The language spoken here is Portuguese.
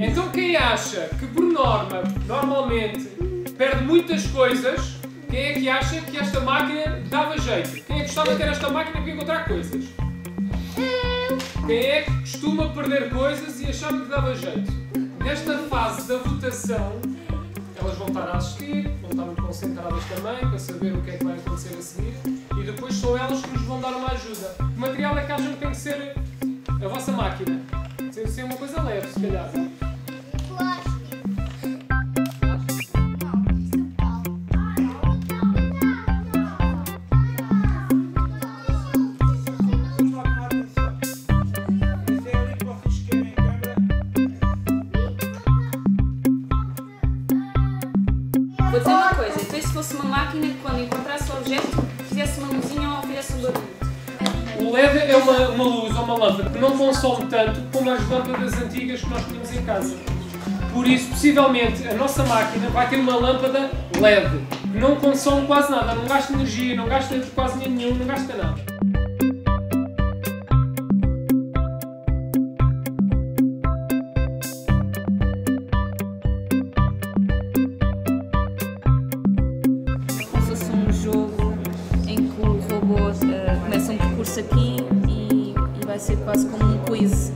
Então quem acha que por norma, normalmente, perde muitas coisas, quem é que acha que esta máquina dava jeito? Quem é que gostava de ter esta máquina para encontrar coisas? Quem é que costuma perder coisas e achava que dava jeito? Nesta fase da votação, elas vão estar a assistir, vão estar muito concentradas também para saber o que é que vai acontecer a seguir e depois são elas que nos vão dar uma ajuda. Que material é que acham que tem que ser a vossa máquina? Tem que ser uma coisa leve, se calhar. Vou dizer uma coisa, então se fosse uma máquina que quando encontrasse o objeto fizesse uma luzinha ou fizesse um barulho? O LED é uma, uma luz ou uma lâmpada que não consome tanto como as lâmpadas antigas que nós tínhamos em casa. Por isso, possivelmente, a nossa máquina vai ter uma lâmpada LED, que não consome quase nada, não gasta energia, não gasta quase nenhum, não gasta nada. Aqui e, e vai ser quase como um quiz